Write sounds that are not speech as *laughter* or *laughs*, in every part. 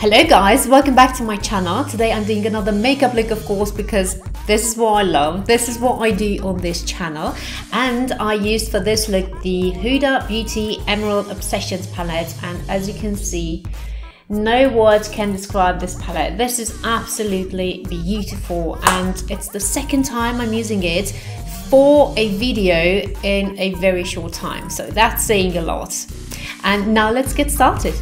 Hello guys, welcome back to my channel. Today I'm doing another makeup look of course because this is what I love. This is what I do on this channel. And I used for this look the Huda Beauty Emerald Obsessions palette and as you can see no words can describe this palette. This is absolutely beautiful and it's the second time I'm using it for a video in a very short time. So that's saying a lot. And now let's get started.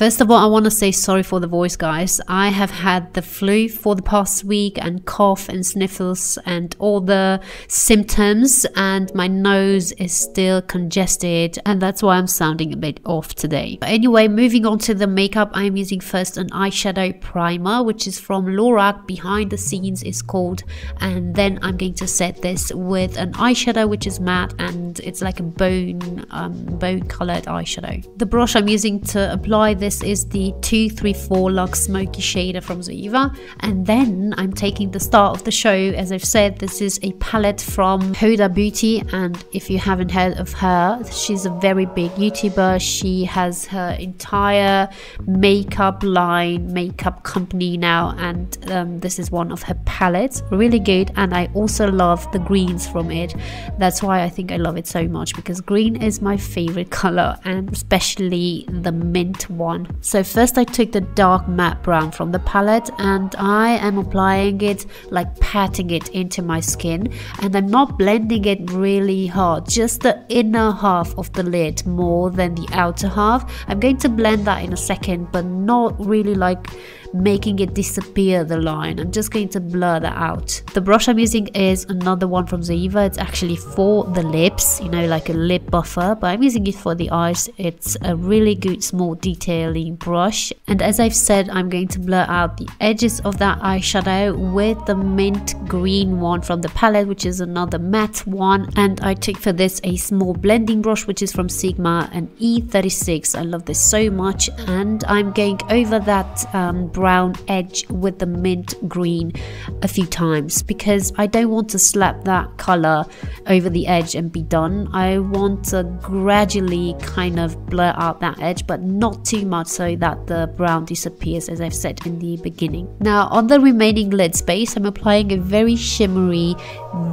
First of all, I want to say sorry for the voice, guys. I have had the flu for the past week and cough and sniffles and all the symptoms, and my nose is still congested, and that's why I'm sounding a bit off today. But anyway, moving on to the makeup, I'm using first an eyeshadow primer, which is from Lorac. Behind the scenes is called, and then I'm going to set this with an eyeshadow which is matte and it's like a bone, um, bone colored eyeshadow. The brush I'm using to apply this this is the 234 Luxe Smoky Shader from Zoeva. And then I'm taking the start of the show. As I've said, this is a palette from Huda Beauty. And if you haven't heard of her, she's a very big YouTuber. She has her entire makeup line, makeup company now. And um, this is one of her palettes. Really good. And I also love the greens from it. That's why I think I love it so much because green is my favorite *laughs* color and especially the mint one on. So first I took the dark matte brown from the palette and I am applying it like patting it into my skin and I'm not blending it really hard, just the inner half of the lid more than the outer half. I'm going to blend that in a second but not really like making it disappear the line. I'm just going to blur that out. The brush I'm using is another one from Zoeva. It's actually for the lips, you know, like a lip buffer, but I'm using it for the eyes. It's a really good small detailing brush. And as I've said, I'm going to blur out the edges of that eyeshadow with the mint green one from the palette, which is another matte one. And I took for this a small blending brush, which is from Sigma, an E36. I love this so much. And I'm going over that um, brown edge with the mint green a few times because I don't want to slap that color over the edge and be done. I want to gradually kind of blur out that edge but not too much so that the brown disappears as I've said in the beginning. Now on the remaining lid space I'm applying a very shimmery,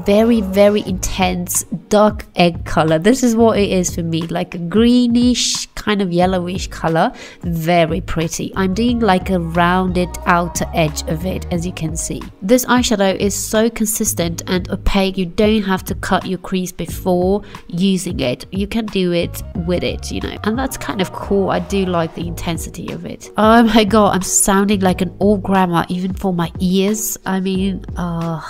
very very intense dark egg color. This is what it is for me like a greenish kind of yellowish color very pretty i'm doing like a rounded outer edge of it as you can see. This eyeshadow is so consistent and opaque you don't have to cut your crease before using it. You can do it with it you know. And that's kind of cool. I do like the intensity of it. Oh my god i'm sounding like an old grandma even for my ears. I mean uh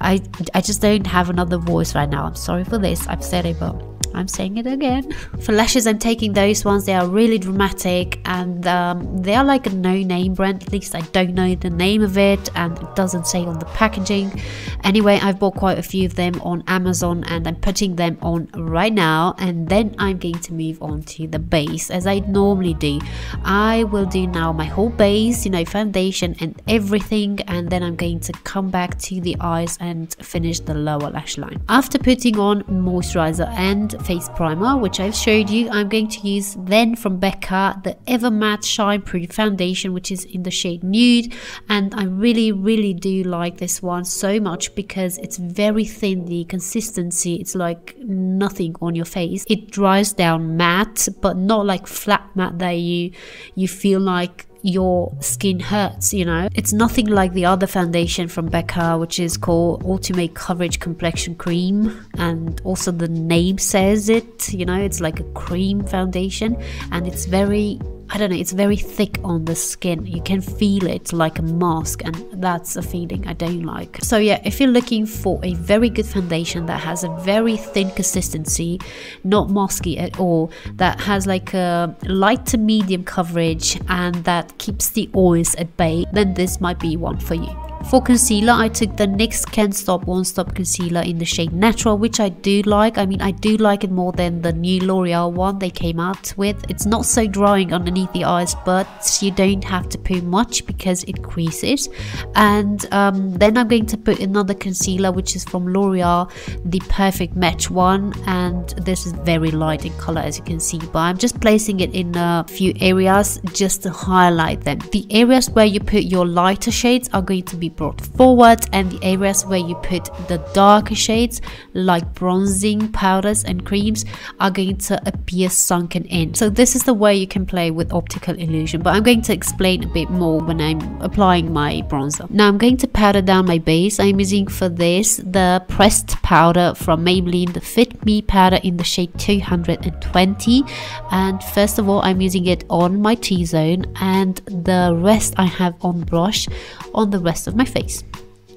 i i just don't have another voice right now. I'm sorry for this. I've said it but I'm saying it again. For lashes, I'm taking those ones. They are really dramatic and um, they are like a no-name brand. At least I don't know the name of it and it doesn't say on the packaging. Anyway, I've bought quite a few of them on Amazon and I'm putting them on right now. And then I'm going to move on to the base as I normally do. I will do now my whole base, you know, foundation and everything. And then I'm going to come back to the eyes and finish the lower lash line. After putting on moisturizer and face primer which I've showed you. I'm going to use then from Becca the Ever Matte Shine Proof foundation which is in the shade nude. And I really really do like this one so much because it's very thin the consistency. It's like nothing on your face. It dries down matte but not like flat matte that you you feel like your skin hurts, you know. It's nothing like the other foundation from Becca, which is called Ultimate Coverage Complexion Cream. And also the name says it, you know, it's like a cream foundation and it's very I don't know, it's very thick on the skin. You can feel it like a mask, and that's a feeling I don't like. So, yeah, if you're looking for a very good foundation that has a very thin consistency, not masky at all, that has like a light to medium coverage and that keeps the oils at bay, then this might be one for you. For concealer, I took the NYX Can't Stop Won't Stop Concealer in the shade Natural, which I do like. I mean, I do like it more than the new L'Oreal one they came out with. It's not so drying underneath the eyes, but you don't have to put much because it creases. And um, then I'm going to put another concealer, which is from L'Oreal, the Perfect Match one. And this is very light in color, as you can see, but I'm just placing it in a few areas just to highlight them. The areas where you put your lighter shades are going to be brought forward and the areas where you put the darker shades like bronzing powders and creams are going to appear sunken in. So this is the way you can play with optical illusion but I'm going to explain a bit more when I'm applying my bronzer. Now I'm going to powder down my base. I'm using for this the pressed powder from Maybelline the Fit Me powder in the shade 220 and first of all I'm using it on my T-zone and the rest I have on brush on the rest of my face.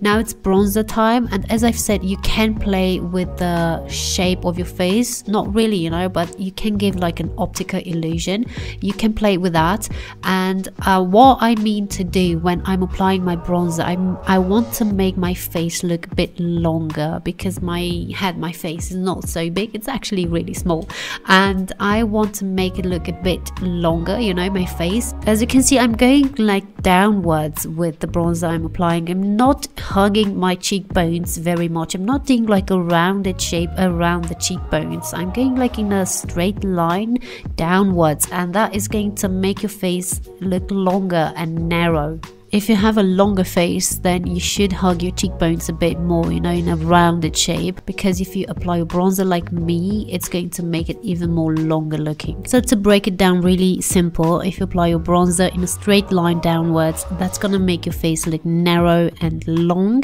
Now it's bronzer time and as I've said you can play with the shape of your face. Not really you know but you can give like an optical illusion. You can play with that. And uh, what I mean to do when I'm applying my bronzer I'm, I want to make my face look a bit longer because my head my face is not so big. It's actually really small. And I want to make it look a bit longer you know my face. As you can see I'm going like downwards with the bronzer I'm applying. I'm not hugging my cheekbones very much. I'm not doing like a rounded shape around the cheekbones. I'm going like in a straight line downwards and that is going to make your face look longer and narrow if you have a longer face then you should hug your cheekbones a bit more you know in a rounded shape because if you apply a bronzer like me it's going to make it even more longer looking. So to break it down really simple if you apply your bronzer in a straight line downwards that's gonna make your face look narrow and long.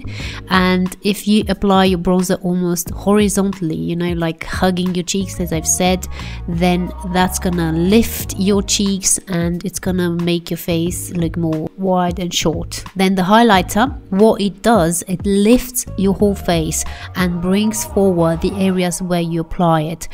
And if you apply your bronzer almost horizontally you know like hugging your cheeks as I've said then that's gonna lift your cheeks and it's gonna make your face look more wide and short. Then the highlighter, what it does, it lifts your whole face and brings forward the areas where you apply it.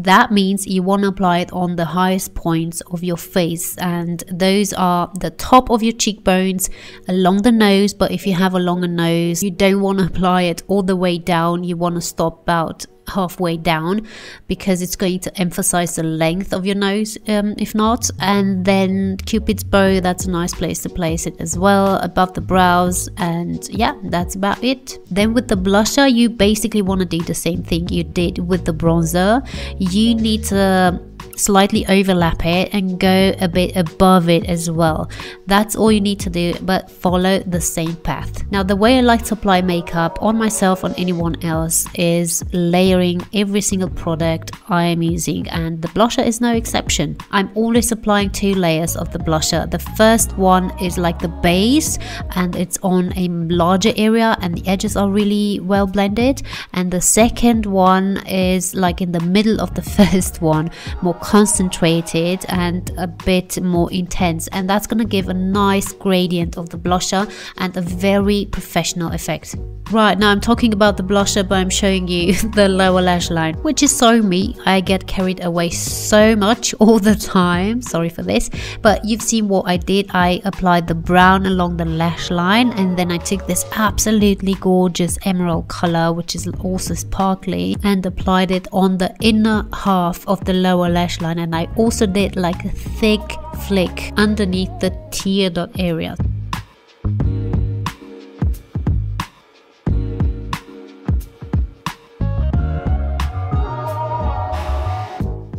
That means you want to apply it on the highest points of your face, and those are the top of your cheekbones, along the nose. But if you have a longer nose, you don't want to apply it all the way down, you want to stop about halfway down because it's going to emphasize the length of your nose um, if not. And then cupid's bow that's a nice place to place it as well above the brows. And yeah that's about it. Then with the blusher you basically want to do the same thing you did with the bronzer. You need to slightly overlap it and go a bit above it as well. That's all you need to do, but follow the same path. Now, the way I like to apply makeup on myself, on anyone else, is layering every single product I am using, and the blusher is no exception. I'm always applying two layers of the blusher. The first one is like the base, and it's on a larger area, and the edges are really well blended. And the second one is like in the middle of the *laughs* first one, more concentrated and a bit more intense and that's going to give a nice gradient of the blusher and a very professional effect. Right, now I'm talking about the blusher, but I'm showing you *laughs* the lower lash line, which is so me. I get carried away so much *laughs* all the time. Sorry for this. But you've seen what I did. I applied the brown along the lash line, and then I took this absolutely gorgeous emerald color, which is also sparkly, and applied it on the inner half of the lower lash line. And I also did like a thick flick underneath the tear dot area.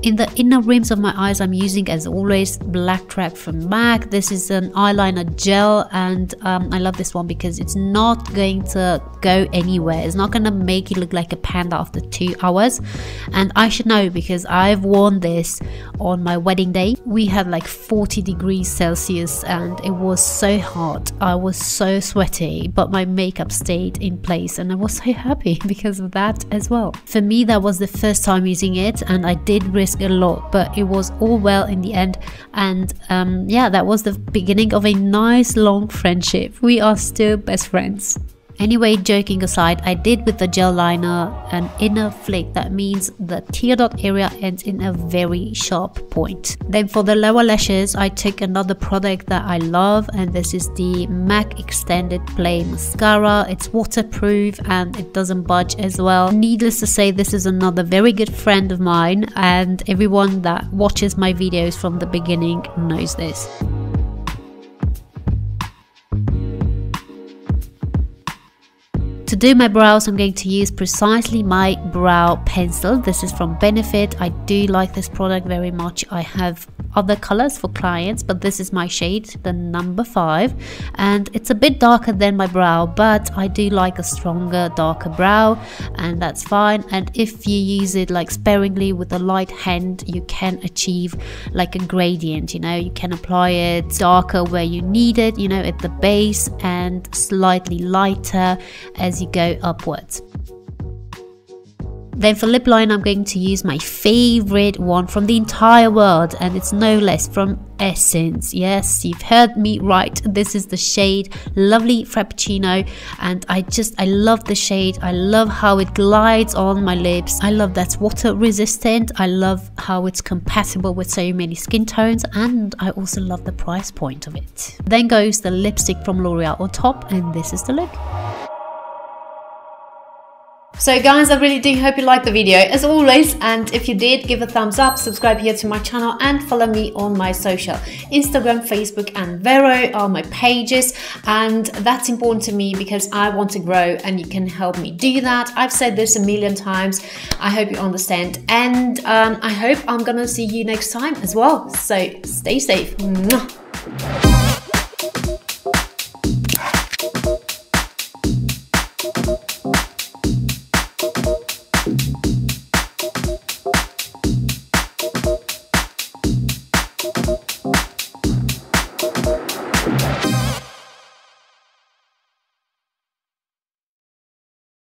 In the inner rims of my eyes, I'm using as always Black Track from MAC. This is an eyeliner gel and um, I love this one because it's not going to go anywhere. It's not going to make you look like a panda after two hours. And I should know because I've worn this on my wedding day. We had like 40 degrees Celsius and it was so hot. I was so sweaty, but my makeup stayed in place and I was so happy *laughs* because of that as well. For me, that was the first time using it and I did risk risk a lot, but it was all well in the end. And um, yeah, that was the beginning of a nice long friendship. We are still best friends. Anyway, joking aside, I did with the gel liner an inner flick. That means the tear dot area ends in a very sharp point. Then for the lower lashes, I took another product that I love and this is the MAC Extended Play Mascara. It's waterproof and it doesn't budge as well. Needless to say, this is another very good friend of mine and everyone that watches my videos from the beginning knows this. To do my brows, I'm going to use precisely my brow pencil. This is from Benefit. I do like this product very much. I have other colors for clients but this is my shade the number five. And it's a bit darker than my brow but I do like a stronger darker brow and that's fine. And if you use it like sparingly with a light hand you can achieve like a gradient you know? You can apply it darker where you need it you know at the base and slightly lighter as you go upwards then for lip line, I'm going to use my favorite one from the entire world, and it's no less from Essence. Yes, you've heard me right. This is the shade Lovely Frappuccino, and I just I love the shade. I love how it glides on my lips. I love that's water resistant. I love how it's compatible with so many skin tones, and I also love the price point of it. Then goes the lipstick from L'Oreal on top, and this is the look. So guys, I really do hope you liked the video as always and if you did, give a thumbs up, subscribe here to my channel and follow me on my social. Instagram, Facebook and Vero are my pages and that's important to me because I want to grow and you can help me do that. I've said this a million times. I hope you understand and um, I hope I'm gonna see you next time as well. So stay safe. Mwah.